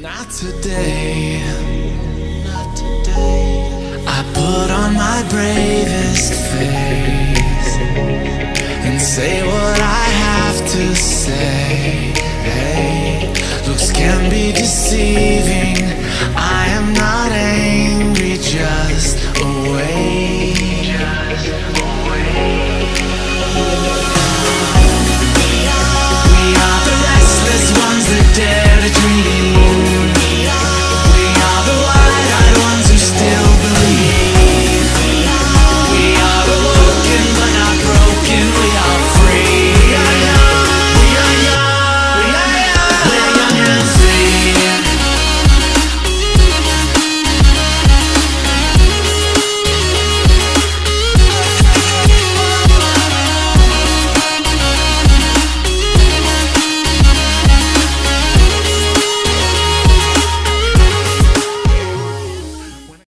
Not today. Not today. I put on my bravest face and say what I have to say. Looks can be deceiving.